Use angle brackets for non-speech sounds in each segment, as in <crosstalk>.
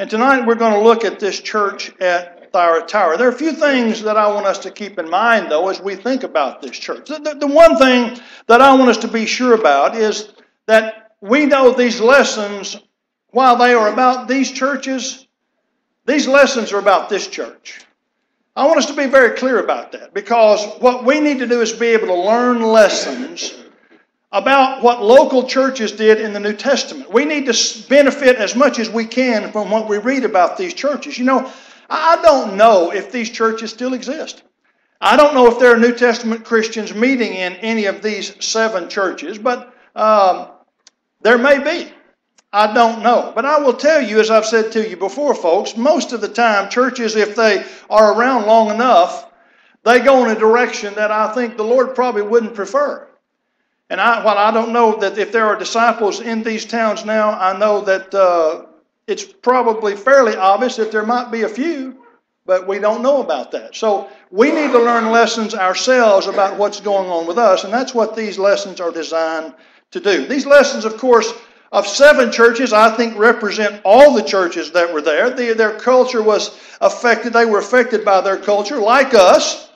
And tonight we're going to look at this church at Thyatira. There are a few things that I want us to keep in mind, though, as we think about this church. The, the, the one thing that I want us to be sure about is that we know these lessons, while they are about these churches, these lessons are about this church. I want us to be very clear about that because what we need to do is be able to learn lessons about what local churches did in the New Testament. We need to benefit as much as we can from what we read about these churches. You know, I don't know if these churches still exist. I don't know if there are New Testament Christians meeting in any of these seven churches, but um, there may be. I don't know. But I will tell you, as I've said to you before, folks, most of the time, churches, if they are around long enough, they go in a direction that I think the Lord probably wouldn't prefer. And I, while I don't know that if there are disciples in these towns now, I know that uh, it's probably fairly obvious that there might be a few, but we don't know about that. So we need to learn lessons ourselves about what's going on with us, and that's what these lessons are designed to do. These lessons, of course, of seven churches, I think represent all the churches that were there. The, their culture was affected, they were affected by their culture, like us.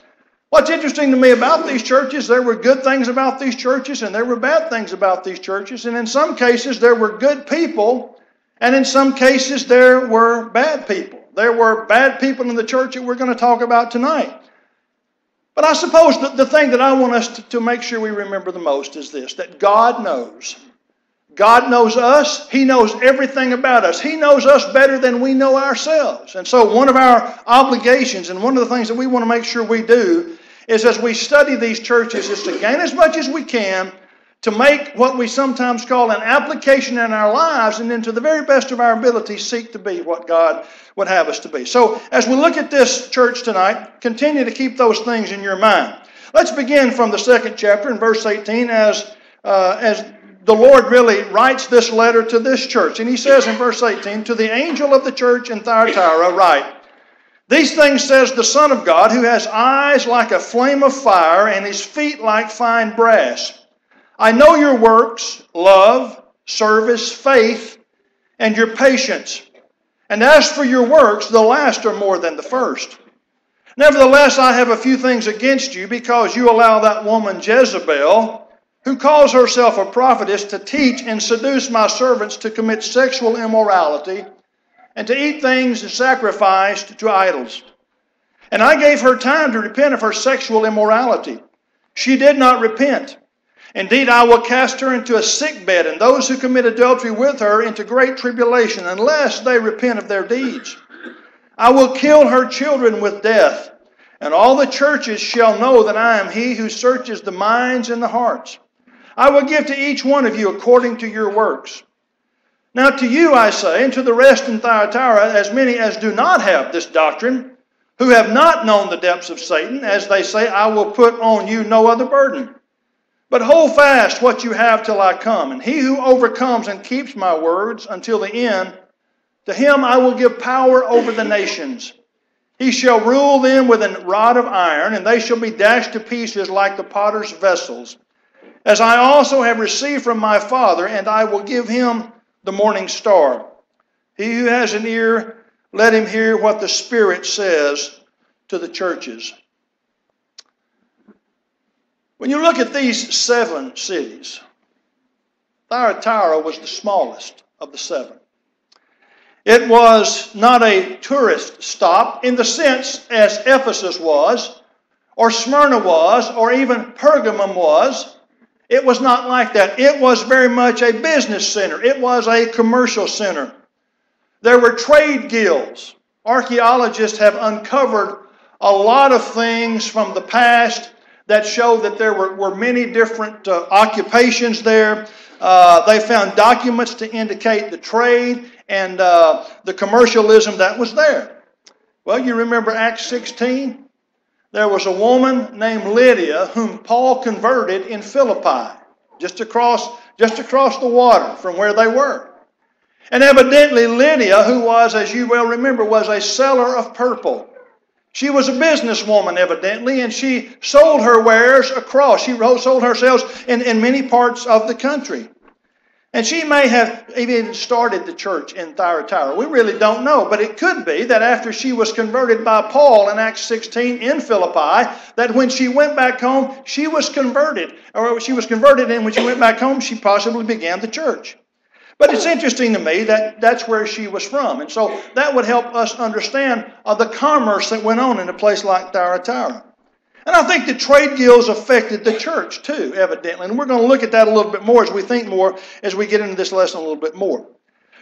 What's interesting to me about these churches, there were good things about these churches and there were bad things about these churches. And in some cases, there were good people, and in some cases, there were bad people. There were bad people in the church that we're going to talk about tonight. But I suppose the, the thing that I want us to, to make sure we remember the most is this that God knows. God knows us. He knows everything about us. He knows us better than we know ourselves. And so, one of our obligations and one of the things that we want to make sure we do is as we study these churches is to gain as much as we can to make what we sometimes call an application in our lives and then to the very best of our ability seek to be what God would have us to be. So as we look at this church tonight, continue to keep those things in your mind. Let's begin from the second chapter in verse 18 as, uh, as the Lord really writes this letter to this church. And he says in verse 18, To the angel of the church in Thyatira write, these things says the Son of God, who has eyes like a flame of fire and his feet like fine brass. I know your works, love, service, faith, and your patience. And as for your works, the last are more than the first. Nevertheless, I have a few things against you because you allow that woman Jezebel, who calls herself a prophetess, to teach and seduce my servants to commit sexual immorality and to eat things sacrificed to idols. And I gave her time to repent of her sexual immorality. She did not repent. Indeed, I will cast her into a sick bed, and those who commit adultery with her into great tribulation, unless they repent of their deeds. I will kill her children with death, and all the churches shall know that I am he who searches the minds and the hearts. I will give to each one of you according to your works. Now, to you I say, and to the rest in Thyatira, as many as do not have this doctrine, who have not known the depths of Satan, as they say, I will put on you no other burden. But hold fast what you have till I come. And he who overcomes and keeps my words until the end, to him I will give power over the nations. He shall rule them with a rod of iron, and they shall be dashed to pieces like the potter's vessels. As I also have received from my Father, and I will give him the morning star. He who has an ear, let him hear what the Spirit says to the churches. When you look at these seven cities, Thyatira was the smallest of the seven. It was not a tourist stop in the sense as Ephesus was, or Smyrna was, or even Pergamum was. It was not like that. It was very much a business center, it was a commercial center. There were trade guilds. Archaeologists have uncovered a lot of things from the past that show that there were, were many different uh, occupations there. Uh, they found documents to indicate the trade and uh, the commercialism that was there. Well, you remember Acts 16? There was a woman named Lydia whom Paul converted in Philippi, just across, just across the water from where they were. And evidently, Lydia, who was, as you well remember, was a seller of purple. She was a businesswoman, evidently, and she sold her wares across. She sold herself in, in many parts of the country. And she may have even started the church in Thyatira. We really don't know, but it could be that after she was converted by Paul in Acts 16 in Philippi, that when she went back home, she was converted. Or she was converted, and when she went back home, she possibly began the church. But it's interesting to me that that's where she was from. And so that would help us understand uh, the commerce that went on in a place like Thyatira. And I think the trade guilds affected the church too, evidently. And we're going to look at that a little bit more as we think more as we get into this lesson a little bit more.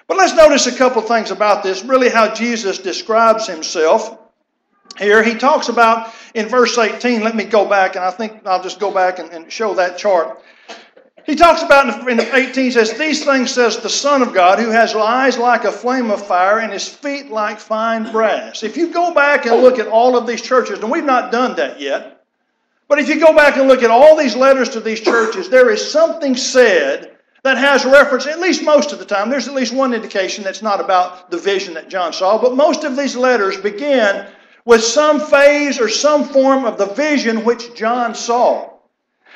But let's notice a couple things about this, really how Jesus describes himself here. He talks about in verse 18, let me go back, and I think I'll just go back and, and show that chart. He talks about in 18 says, These things says the Son of God, who has eyes like a flame of fire and his feet like fine brass. If you go back and look at all of these churches, and we've not done that yet, but if you go back and look at all these letters to these churches, there is something said that has reference, at least most of the time. There's at least one indication that's not about the vision that John saw, but most of these letters begin with some phase or some form of the vision which John saw.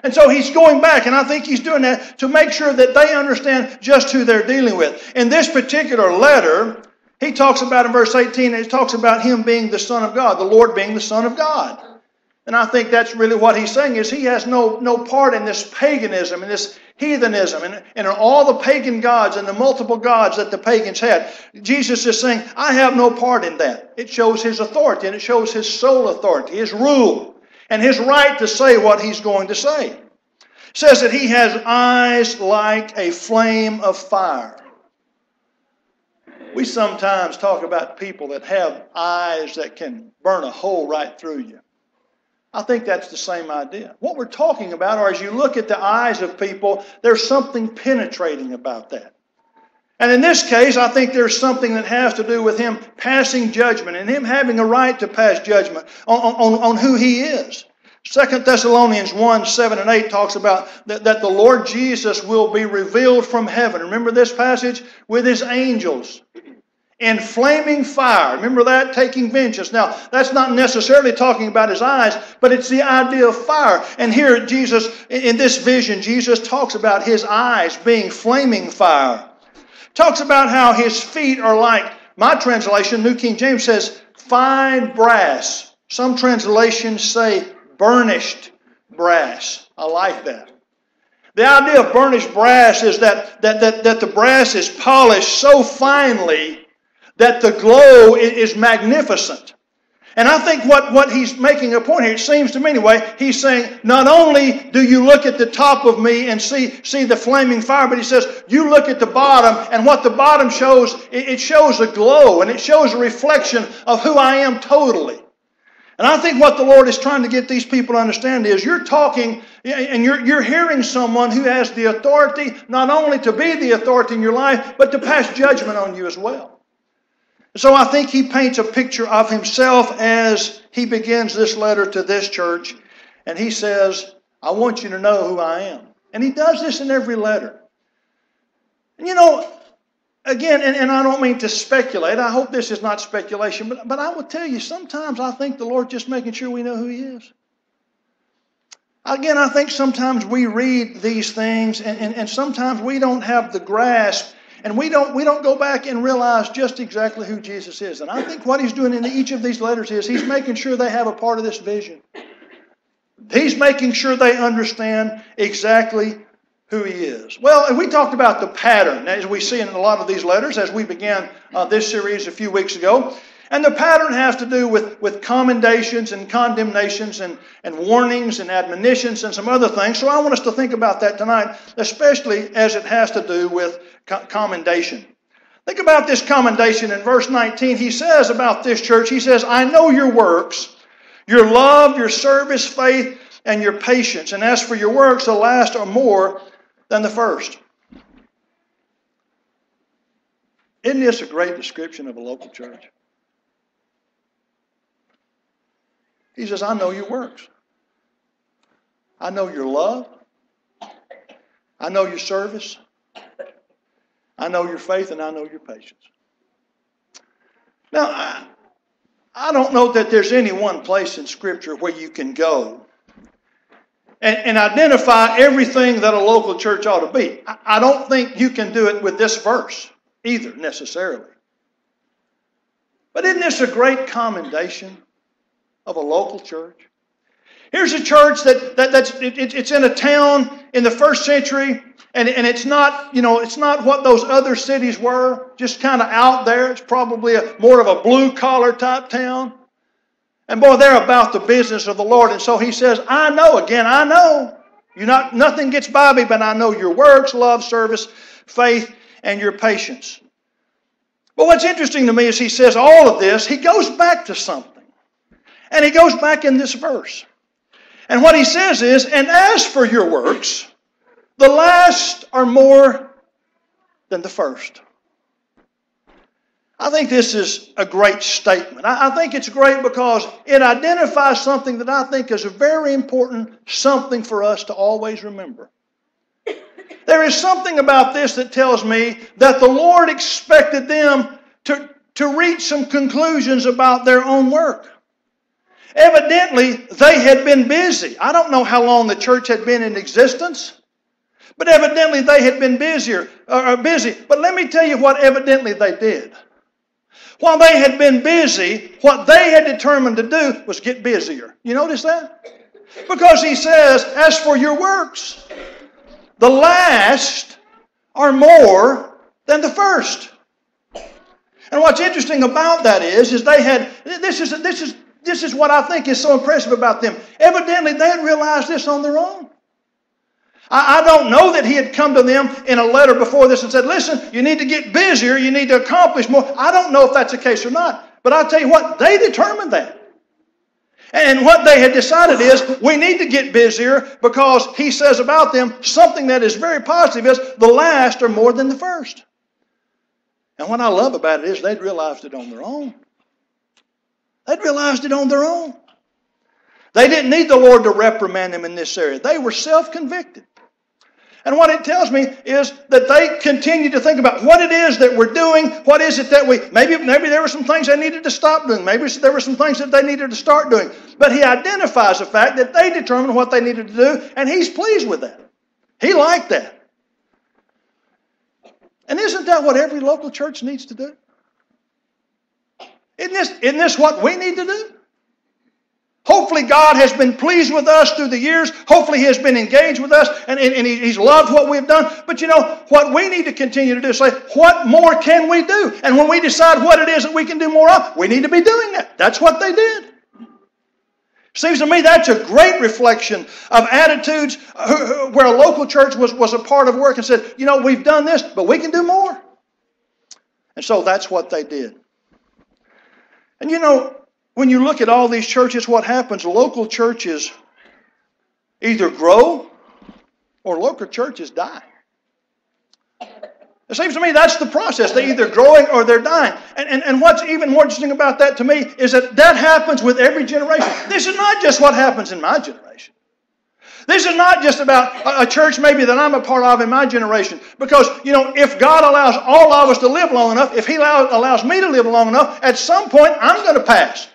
And so he's going back, and I think he's doing that to make sure that they understand just who they're dealing with. In this particular letter, he talks about in verse 18, and he talks about him being the Son of God, the Lord being the Son of God. And I think that's really what he's saying is he has no, no part in this paganism and this heathenism and, and all the pagan gods and the multiple gods that the pagans had. Jesus is saying, I have no part in that. It shows his authority and it shows his sole authority, his rule and his right to say what he's going to say. It says that he has eyes like a flame of fire. We sometimes talk about people that have eyes that can burn a hole right through you. I think that's the same idea. What we're talking about, or as you look at the eyes of people, there's something penetrating about that. And in this case, I think there's something that has to do with him passing judgment and him having a right to pass judgment on, on, on who he is. Second Thessalonians 1 7 and 8 talks about that, that the Lord Jesus will be revealed from heaven. Remember this passage? With his angels in flaming fire. Remember that? Taking vengeance. Now, that's not necessarily talking about his eyes, but it's the idea of fire. And here, Jesus, in this vision, Jesus talks about his eyes being flaming fire. Talks about how his feet are like, my translation, New King James says, fine brass. Some translations say burnished brass. I like that. The idea of burnished brass is that, that, that, that the brass is polished so finely that the glow is magnificent. And I think what, what he's making a point here, it seems to me anyway, he's saying, not only do you look at the top of me and see, see the flaming fire, but he says, you look at the bottom, and what the bottom shows, it, it shows a glow, and it shows a reflection of who I am totally. And I think what the Lord is trying to get these people to understand is you're talking and you're, you're hearing someone who has the authority not only to be the authority in your life, but to pass judgment on you as well. So I think he paints a picture of himself as he begins this letter to this church. And he says, I want you to know who I am. And he does this in every letter. And you know, again, and, and I don't mean to speculate. I hope this is not speculation, but, but I will tell you, sometimes I think the Lord just making sure we know who he is. Again, I think sometimes we read these things and, and, and sometimes we don't have the grasp and we don't, we don't go back and realize just exactly who Jesus is. And I think what he's doing in each of these letters is he's making sure they have a part of this vision. He's making sure they understand exactly who he is. Well, and we talked about the pattern, as we see in a lot of these letters, as we began uh, this series a few weeks ago. And the pattern has to do with, with commendations and condemnations and, and warnings and admonitions and some other things. So I want us to think about that tonight, especially as it has to do with commendation. Think about this commendation in verse 19. He says about this church, he says, I know your works, your love, your service, faith, and your patience. And as for your works, the last are more than the first. Isn't this a great description of a local church? He says, I know your works. I know your love. I know your service. I know your faith and I know your patience. Now, I, I don't know that there's any one place in Scripture where you can go and, and identify everything that a local church ought to be. I, I don't think you can do it with this verse either, necessarily. But isn't this a great commendation of a local church? Here's a church that, that that's it, it's in a town in the first century, and, and it's not you know it's not what those other cities were, just kind of out there. It's probably a, more of a blue collar type town. And boy, they're about the business of the Lord. And so he says, I know, again, I know. You not nothing gets by me, but I know your works, love, service, faith, and your patience. But what's interesting to me is he says all of this, he goes back to something. And he goes back in this verse. And what he says is, and as for your works, the last are more than the first. I think this is a great statement. I, think it's great because it identifies something that I think is a very important something for us to always remember. There is something about this that tells me that the Lord expected them to, to reach some conclusions about their own work. Evidently, they had been busy. I don't know how long the church had been in existence, but evidently they had been busier, uh, busy. But let me tell you what evidently they did. While they had been busy, what they had determined to do was get busier. You notice that? Because he says, As for your works, the last are more than the first. And what's interesting about that is, is they had this is this is this is what I think is so impressive about them. Evidently, they had realized this on their own. I, I don't know that he had come to them in a letter before this and said, listen, you need to get busier, you need to accomplish more. I don't know if that's the case or not. But I'll tell you what, they determined that. And what they had decided is we need to get busier because he says about them something that is very positive is the last are more than the first. And what I love about it is they'd realized it on their own. They'd realized it on their own. They didn't need the Lord to reprimand them in this area. They were self convicted. And what it tells me is that they continue to think about what it is that we're doing. What is it that we, maybe, maybe there were some things they needed to stop doing. Maybe there were some things that they needed to start doing. But he identifies the fact that they determined what they needed to do, and he's pleased with that. He liked that. And isn't that what every local church needs to do? Isn't this, isn't this what we need to do? Hopefully, God has been pleased with us through the years. Hopefully, He has been engaged with us and, and, and, He's loved what we've done. But you know, what we need to continue to do is say, what more can we do? And when we decide what it is that we can do more of, we need to be doing that. That's what they did. Seems to me that's a great reflection of attitudes uh, where a local church was, was a part of work and said, you know, we've done this, but we can do more. And so that's what they did. And you know, when you look at all these churches, what happens? Local churches either grow or local churches die. It seems to me that's the process. They're either growing or they're dying. And, and, and what's even more interesting about that to me is that that happens with every generation. This is not just what happens in my generation. This is not just about a church maybe that I'm a part of in my generation. Because, you know, if God allows all of us to live long enough, if He allows me to live long enough, at some point I'm going to pass.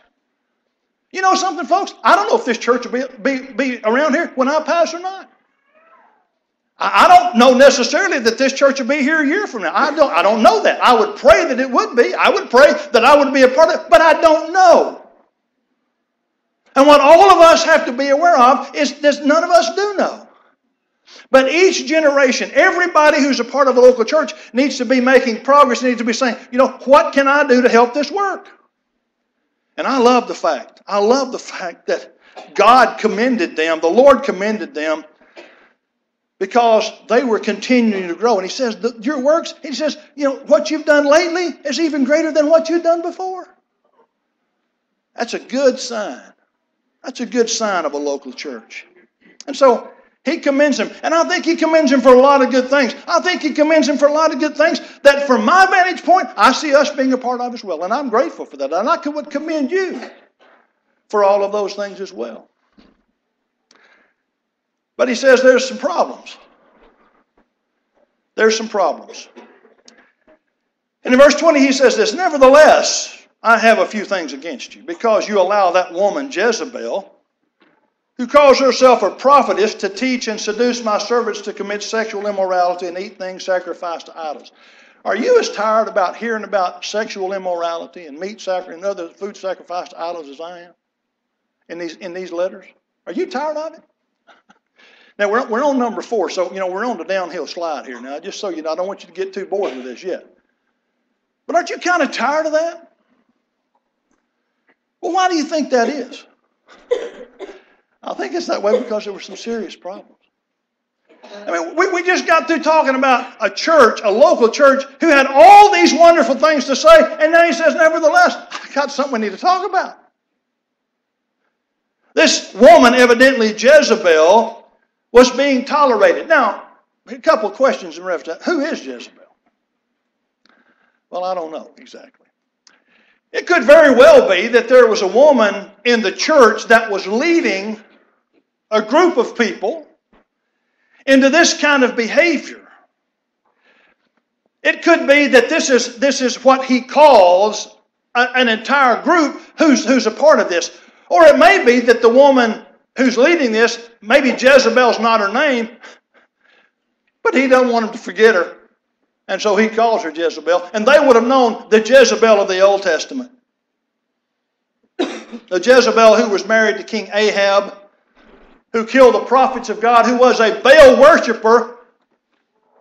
You know something, folks? I don't know if this church will be, be, be around here when I pass or not. I, I don't know necessarily that this church will be here a year from now. I don't, I don't know that. I would pray that it would be. I would pray that I would be a part of it, but I don't know. And what all of us have to be aware of is that none of us do know. But each generation, everybody who's a part of a local church needs to be making progress, needs to be saying, you know, what can I do to help this work? And I love the fact, I love the fact that God commended them, the Lord commended them because they were continuing to grow. And He says, Your works, He says, you know, what you've done lately is even greater than what you've done before. That's a good sign. That's a good sign of a local church. And so he commends him. And I think he commends him for a lot of good things. I think he commends him for a lot of good things that, from my vantage point, I see us being a part of as well. And I'm grateful for that. And I would commend you for all of those things as well. But he says there's some problems. There's some problems. And in verse 20, he says this Nevertheless, I have a few things against you because you allow that woman Jezebel who calls herself a prophetess to teach and seduce my servants to commit sexual immorality and eat things sacrificed to idols. Are you as tired about hearing about sexual immorality and meat sacrifice and other food sacrificed to idols as I am in these, in these letters? Are you tired of it? <laughs> Now, we're, we're on number four, so, you know, we're on the downhill slide here now, just so you know. I don't want you to get too bored with this yet. But aren't you kind of tired of that? Well, why do you think that is? <laughs> I think it's that way because there were some serious problems. I mean, we, we just got through talking about a church, a local church, who had all these wonderful things to say, and now he says, nevertheless, I got something we need to talk about. This woman, evidently Jezebel, was being tolerated. Now, a couple questions in reference to. Who is Jezebel? Well, I don't know exactly. It could very well be that there was a woman in the church that was leading a group of people into this kind of behavior. It could be that this is, this is what he calls a, an entire group who's, who's a part of this. Or it may be that the woman who's leading this, maybe Jezebel's not her name, but he doesn't want him to forget her. And so he calls her Jezebel. And they would have known the Jezebel of the Old Testament. <coughs> the Jezebel who was married to King Ahab, who killed the prophets of God, who was a Baal worshiper,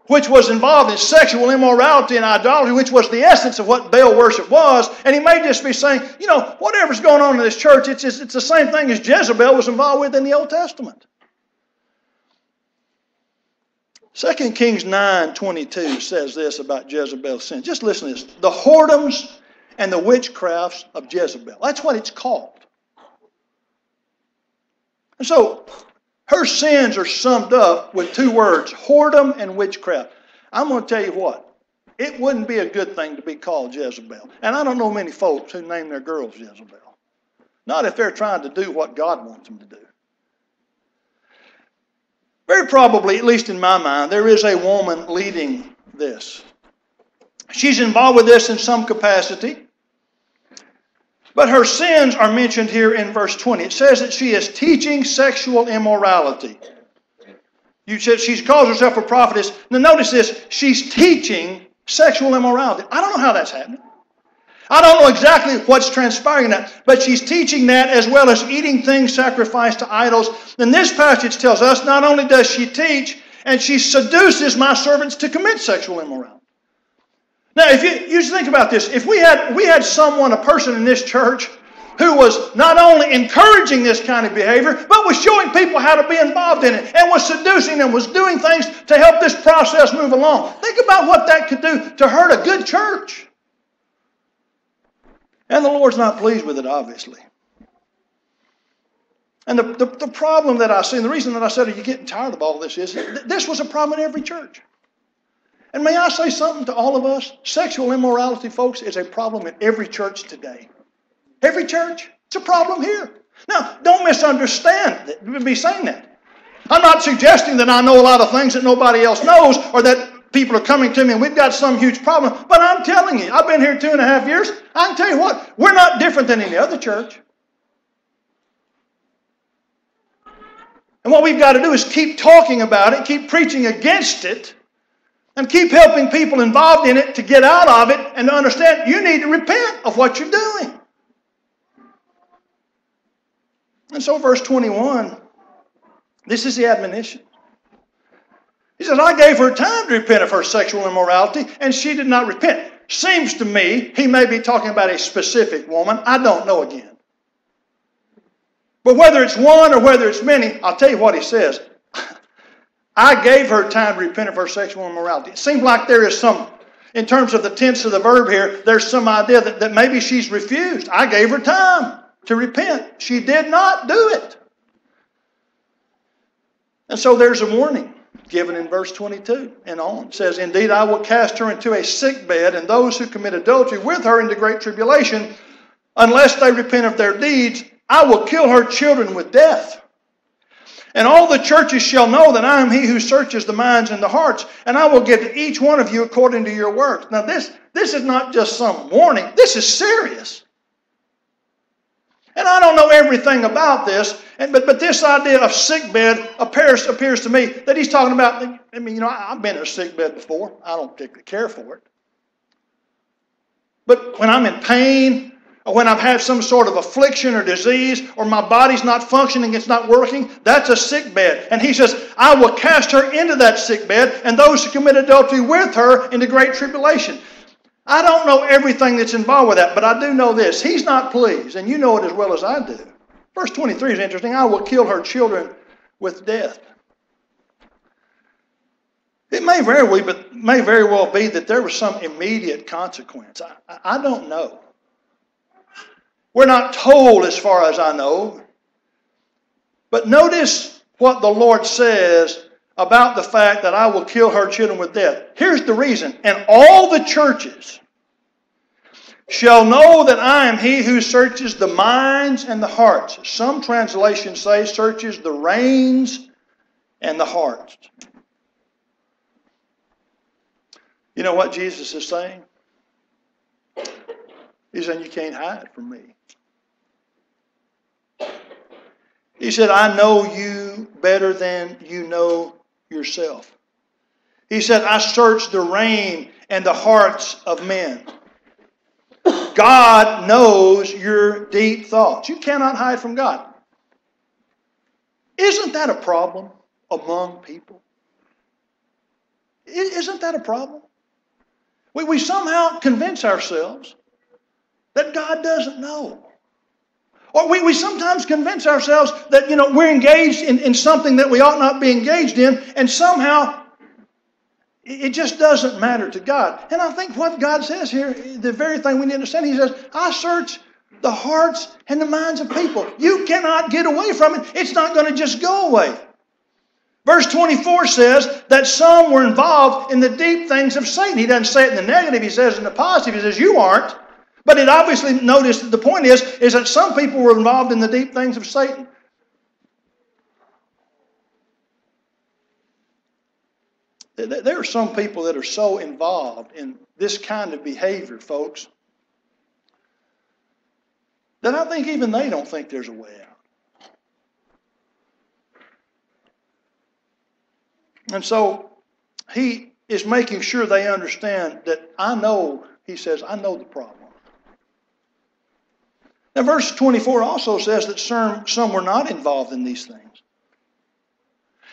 which was involved in sexual immorality and idolatry, which was the essence of what Baal worship was. And he may just be saying, you know, whatever's going on in this church, it's, just, it's the same thing as Jezebel was involved with in the Old Testament. 2 Kings 9 22 says this about Jezebel's sin. Just listen to this. The whoredoms and the witchcrafts of Jezebel. That's what it's called. And so, her sins are summed up with two words whoredom and witchcraft. I'm going to tell you what, it wouldn't be a good thing to be called Jezebel. And I don't know many folks who name their girls Jezebel. Not if they're trying to do what God wants them to do. Very probably, at least in my mind, there is a woman leading this. She's involved with this in some capacity. But her sins are mentioned here in verse 20. It says that she is teaching sexual immorality. You said she calls herself a prophetess. Now notice this, she's teaching sexual immorality. I don't know how that's happening. I don't know exactly what's transpiring in that, but she's teaching that as well as eating things sacrificed to idols. And this passage tells us not only does she teach, and she seduces my servants to commit sexual immorality. Now, if you, you think about this, if we had we had someone, a person in this church, who was not only encouraging this kind of behavior, but was showing people how to be involved in it, and was seducing them, was doing things to help this process move along. Think about what that could do to hurt a good church. And the Lord's not pleased with it, obviously. And the, the, the, problem that I see, and the reason that I said, Are you getting tired of all this? is this was a problem in every church. And may I say something to all of us? Sexual immorality, folks, is a problem in every church today. Every church. It's a problem here. Now, don't misunderstand me saying that. I'm not suggesting that I know a lot of things that nobody else knows or that people are coming to me and we've got some huge problem. But I'm telling you, I've been here two and a half years. I can tell you what, we're not different than any other church. And what we've got to do is keep talking about it, keep preaching against it, and keep helping people involved in it to get out of it and to understand you need to repent of what you're doing. And so, verse 21, this is the admonition. He says, I gave her time to repent of her sexual immorality, and she did not repent. Seems to me he may be talking about a specific woman. I don't know again. But whether it's one or whether it's many, I'll tell you what he says. I gave her time to repent of her sexual immorality. It seems like there is some, in terms of the tense of the verb here, there's some idea that, that maybe she's refused. I gave her time to repent. She did not do it. And so there's a warning given in verse 22 and on. It says, Indeed, I will cast her into a sick bed, and those who commit adultery with her into great tribulation, unless they repent of their deeds. I will kill her children with death. And all the churches shall know that I am he who searches the minds and the hearts, and I will give to each one of you according to your works. Now, this, this is not just some warning, this is serious. And I don't know everything about this, and, but, but this idea of sick bed appears, appears to me that he's talking about. I mean, you know, I've been in a sick bed before. I don't particularly care for it. But when I'm in pain, when I've had some sort of affliction or disease, or my body's not functioning, it's not working, that's a sick bed. And he says, I will cast her into that sick bed, and those who commit adultery with her into great tribulation. I don't know everything that's involved with that, but I do know this. He's not pleased, and you know it as well as I do. Verse 23 is interesting. I will kill her children with death. It may very well, but may very well be that there was some immediate consequence. I, I don't know. We're not told, as far as I know. But notice what the Lord says about the fact that I will kill her children with death. Here's the reason. And all the churches shall know that I am he who searches the minds and the hearts. Some translations say searches the reins and the hearts. You know what Jesus is saying? He's saying, You can't hide from me. He said, I know you better than you know yourself. He said, I search the rein and the hearts of men. God knows your deep thoughts. You cannot hide from God. Isn't that a problem among people? Isn't that a problem? We, we somehow convince ourselves that God doesn't know. Or we, we sometimes convince ourselves that, you know, we're engaged in, in something that we ought not be engaged in, and somehow it just doesn't matter to God. And I think what God says here, the very thing we need to understand, He says, I search the hearts and the minds of people. You cannot get away from it. It's not going to just go away. Verse 24 says that some were involved in the deep things of Satan. He doesn't say it in the negative, he says in the positive. He says, You aren't. But it obviously, notice the point is, is that some people were involved in the deep things of Satan. There are some people that are so involved in this kind of behavior, folks, that I think even they don't think there's a way out. And so he is making sure they understand that I know, he says, I know the problem. Now, verse 24 also says that some, some were not involved in these things.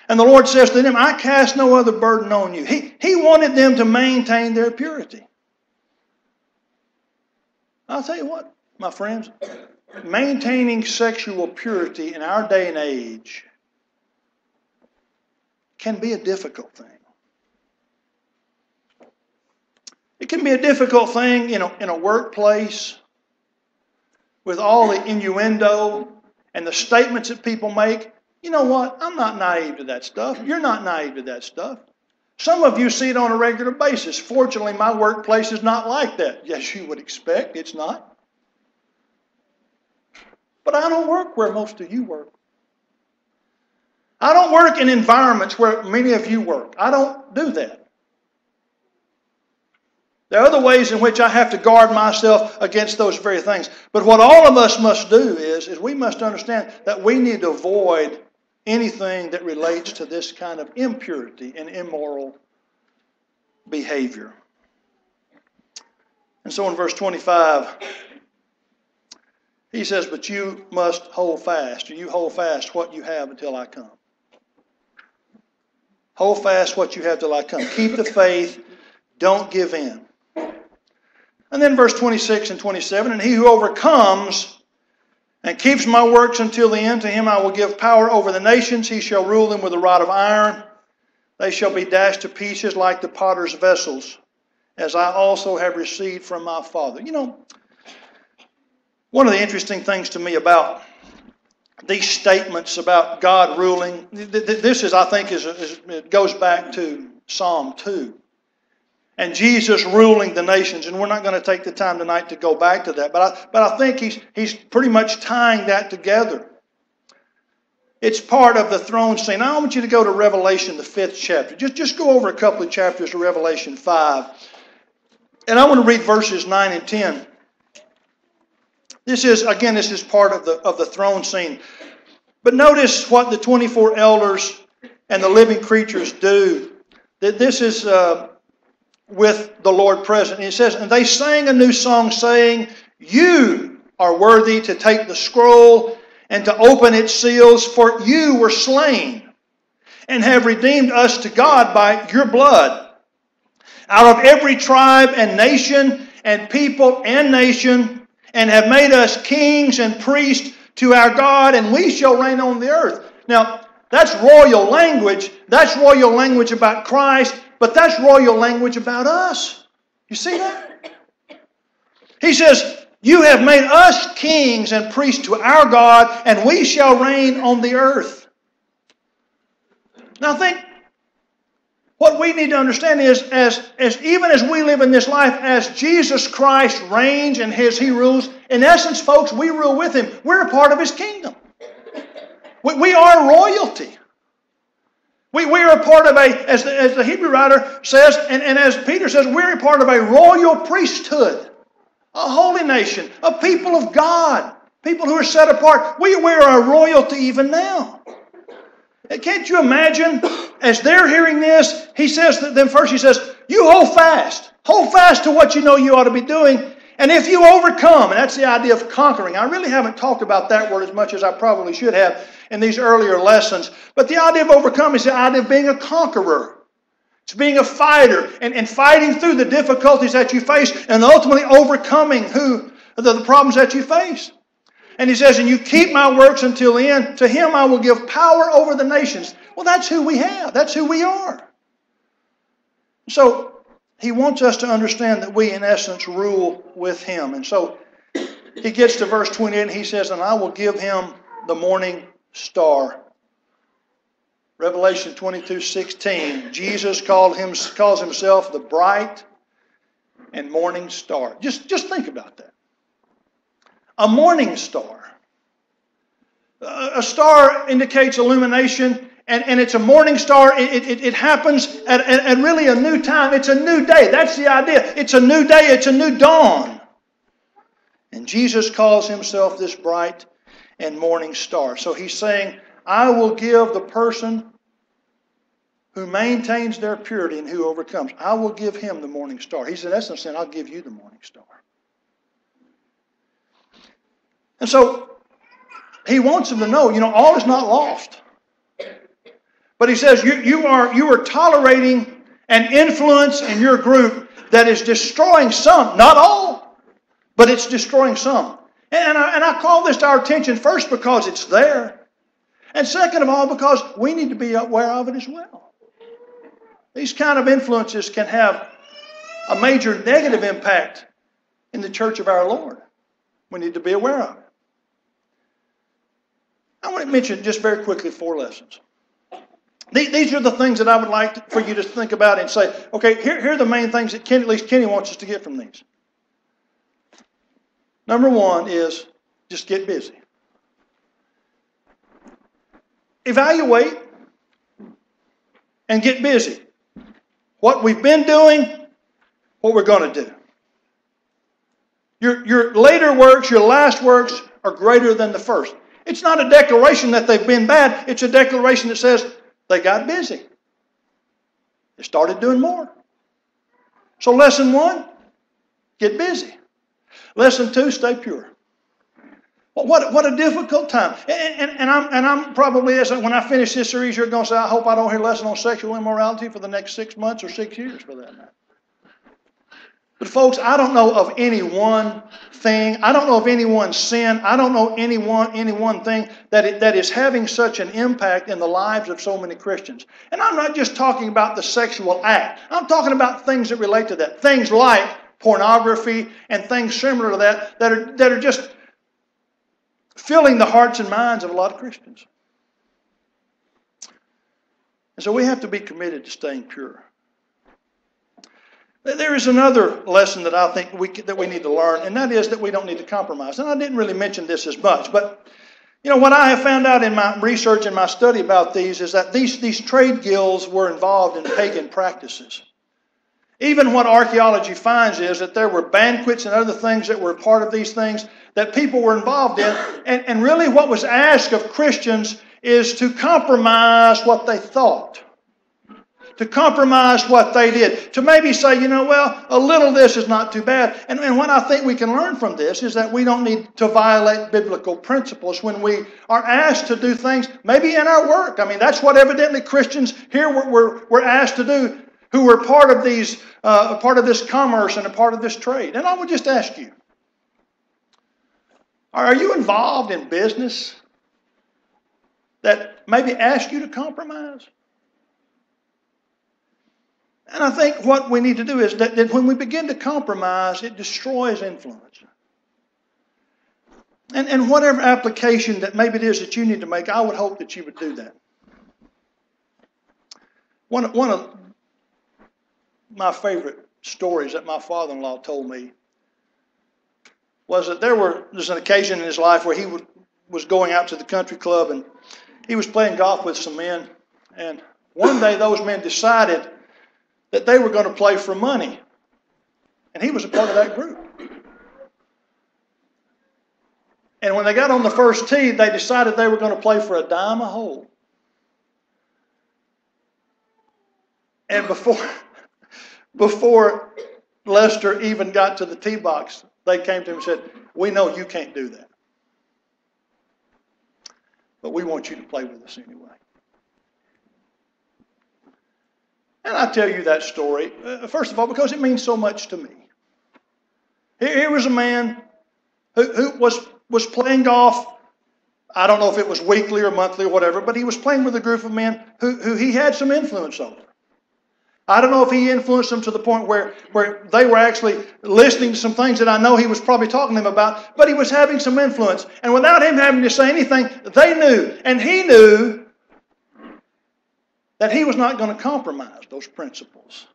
And the Lord says to them, I cast no other burden on you. He, he wanted them to maintain their purity. I'll tell you what, my friends, maintaining sexual purity in our day and age can be a difficult thing. It can be a difficult thing in a, in a workplace with all the innuendo and the statements that people make, you know what? I'm not naive to that stuff. You're not naive to that stuff. Some of you see it on a regular basis. Fortunately, my workplace is not like that. Yes, you would expect. It's not. But I don't work where most of you work. I don't work in environments where many of you work. I don't do that. There are other ways in which I have to guard myself against those very things. But what all of us must do is, is we must understand that we need to avoid anything that relates to this kind of impurity and immoral behavior. And so in verse 25, he says, But you must hold fast, or you hold fast what you have until I come. Hold fast what you have till I come. Keep the faith. Don't give in. And then verse 26 and 27 And he who overcomes and keeps my works until the end, to him I will give power over the nations. He shall rule them with a rod of iron. They shall be dashed to pieces like the potter's vessels, as I also have received from my Father. You know, one of the interesting things to me about these statements about God ruling, this is, I think, is, is it goes back to Psalm 2 and Jesus ruling the nations. And we're not going to take the time tonight to go back to that, but I, but I think he's, he's pretty much tying that together. It's part of the throne scene. I want you to go to Revelation, the fifth chapter. Just, just go over a couple of chapters of Revelation 5. And I want to read verses 9 and 10. This is, again, this is part of the, of the throne scene. But notice what the 24 elders and the living creatures do. That this is uh, with the Lord present. And says, And they sang a new song, saying, You are worthy to take the scroll and to open its seals, for you were slain and have redeemed us to God by your blood. Out of every tribe and nation and people and nation, and have made us kings and priests to our God, and we shall reign on the earth. Now, that's royal language. That's royal language about Christ, but that's royal language about us. You see that? He says, You have made us kings and priests to our God, and we shall reign on the earth. Now, think what we need to understand is as, as even as we live in this life, as Jesus Christ reigns and as he rules, in essence, folks, we rule with him. We're a part of his kingdom. We, we are royalty. We, we are a part of a, as the, as the Hebrew writer says, and, and as Peter says, we're a part of a royal priesthood, a holy nation, a people of God, people who are set apart. We, we are a royalty even now. Can't you imagine? As they're hearing this, he says to them first, he says, You hold fast. Hold fast to what you know you ought to be doing. And if you overcome, and that's the idea of conquering. I really haven't talked about that word as much as I probably should have in these earlier lessons. But the idea of overcoming is the idea of being a conqueror. It's being a fighter and, and fighting through the difficulties that you face and ultimately overcoming who the, the problems that you face. And he says, And you keep my works until the end. To him I will give power over the nations. Well, that's who we have. That's who we are. So he wants us to understand that we, in essence, rule with him. And so he gets to verse 28 and he says, And I will give him the morning star. Revelation 22 16. Jesus called him, calls himself the bright and morning star. Just, just think about that a morning star. A star indicates illumination, and, and it's a morning star. It, it, it happens at, at, at really a new time. It's a new day. That's the idea. It's a new day, it's a new dawn. And Jesus calls himself this bright and morning star. So he's saying, I will give the person who maintains their purity and who overcomes, I will give him the morning star. He's in essence saying, I'll give you the morning star. And so he wants them to know, you know, all is not lost. But he says you, you, are, you are tolerating an influence in your group that is destroying some, not all, but it's destroying some. And I, and I call this to our attention first because it's there, and second of all because we need to be aware of it as well. These kind of influences can have a major negative impact in the church of our Lord. We need to be aware of it. I want to mention just very quickly four lessons. These are the things that I would like for you to think about and say, okay, here, here are the main things that Ken, at least Kenny wants us to get from these. Number one is just get busy. Evaluate and get busy. What we've been doing, what we're going to do. Your, your later works, your last works are greater than the first. It's not a declaration that they've been bad, it's a declaration that says they got busy. They started doing more. So, lesson one, get busy. Lesson two, stay pure. What, what a difficult time. And, and, and, I'm, and I'm probably, when I finish this series, you're going to say, I hope I don't hear a lesson on sexual immorality for the next six months or six years for that matter. But, folks, I don't know of any one thing. I don't know of any one sin. I don't know any one, any one thing that, it, that is having such an impact in the lives of so many Christians. And I'm not just talking about the sexual act, I'm talking about things that relate to that. Things like pornography and things similar to that that are, that are just filling the hearts and minds of a lot of Christians. And so we have to be committed to staying pure. There is another lesson that I think we, that we need to learn, and that is that we don't need to compromise. And I didn't really mention this as much, but you know what I have found out in my research and my study about these is that these, these trade guilds were involved in pagan practices. Even what archaeology finds is that there were banquets and other things that were part of these things that people were involved in. And, and really, what was asked of Christians is to compromise what they thought, to compromise what they did, to maybe say, you know, well, a little this is not too bad. And, and what I think we can learn from this is that we don't need to violate biblical principles when we are asked to do things, maybe in our work. I mean, that's what evidently Christians here were, were, were asked to do who were part of these, uh, part of this commerce and a part of this trade. And I would just ask you, are you involved in business that maybe ask you to compromise? And I think what we need to do is that, that when we begin to compromise, it destroys influence. And, and whatever application that maybe it is that you need to make, I would hope that you would do that. One, one of my favorite stories that my father in law told me was that there were there's an occasion in his life where he was going out to the country club and he was playing golf with some men. And one day those men decided that they were going to play for money. And he was a part of that group. And when they got on the first tee, they decided they were going to play for a dime a hole. And before <laughs> before Lester even got to the tee box, they came to him and said, We know you can't do that. But we want you to play with us anyway. And I tell you that story, uh, first of all, because it means so much to me. Here, here was a man who, who was, was playing golf. I don't know if it was weekly or monthly or whatever, but he was playing with a group of men who, who he had some influence over. I don't know if he influenced them to the point where, where they were actually listening to some things that I know he was probably talking to them about, but he was having some influence. And without him having to say anything, they knew. And he knew that he was not going to compromise those principles.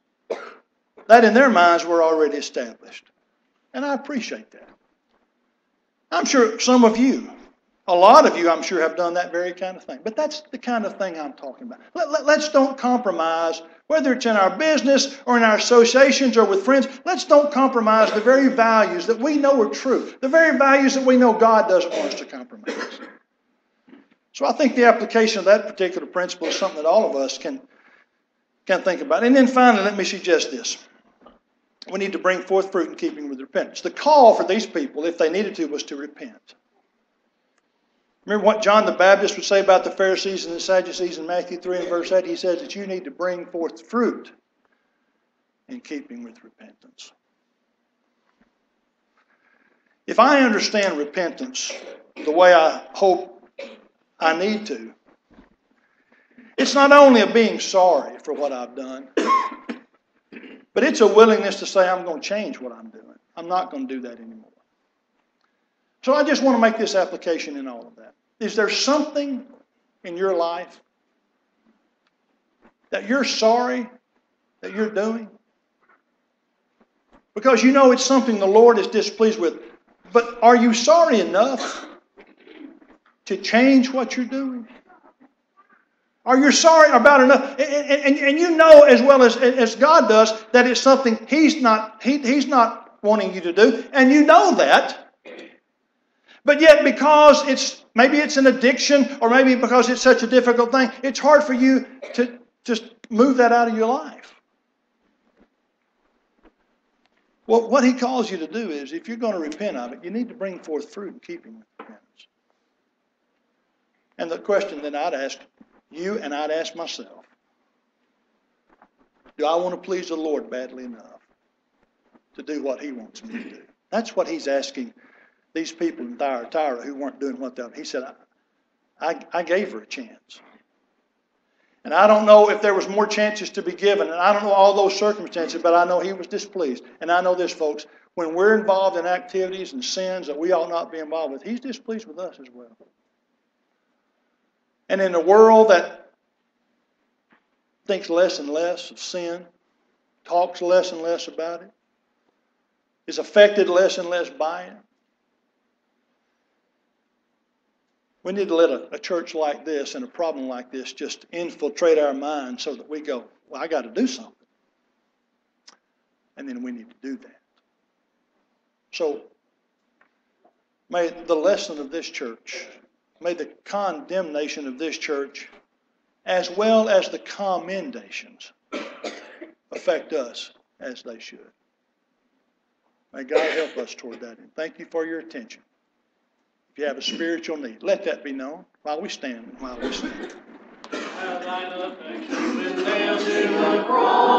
That in their minds were already established. And I appreciate that. I'm sure some of you a lot of you, I'm sure, have done that very kind of thing. But that's the kind of thing I'm talking about. Let, let, don't compromise, whether it's in our business or in our associations or with friends. Let's don't compromise the very values that we know are true, the very values that we know God doesn't want us to compromise. So I think the application of that particular principle is something that all of us can, can think about. And then finally, let me suggest this. We need to bring forth fruit in keeping with repentance. The call for these people, if they needed to, was to repent. Remember what John the Baptist would say about the Pharisees and the Sadducees in Matthew 3 and verse 8? He says that you need to bring forth fruit in keeping with repentance. If I understand repentance the way I hope I need to, it's not only a being sorry for what I've done, <coughs> but it's a willingness to say, I'm going to change what I'm doing. I'm not going to do that anymore. So I just want to make this application in all of that. Is there something in your life that you're sorry that you're doing? Because you know it's something the Lord is displeased with. But are you sorry enough to change what you're doing? Are you sorry about enough? And, and, and, you know as well as, as God does that it's something He's not, he, he's not wanting you to do. And you know that. But yet, because it's maybe it's an addiction, or maybe because it's such a difficult thing, it's hard for you to just move that out of your life. Well, what he calls you to do is if you're going to repent of it, you need to bring forth fruit in keeping with repentance. And the question that I'd ask you and I'd ask myself do I want to please the Lord badly enough to do what he wants me to do? That's what he's asking these people in Thyatira who weren't doing what they he said, I, I, I gave her a chance. And I don't know if there was more chances to be given, and I don't know all those circumstances, but I know he was displeased. And I know this, folks, when we're involved in activities and sins that we ought not be involved with, he's displeased with us as well. And in a world that thinks less and less of sin, talks less and less about it, is affected less and less by it, We need to let a, a, church like this and a problem like this just infiltrate our minds so that we go, well, I got to do something. and then we need to do that. So, may the lesson of this church, may the condemnation of this church, as well as the commendations, affect us as they should. May God help us toward that end. Thank you for your attention. If you have a spiritual need, let that be known while we stand, while we stand. Have thine affection to the cross.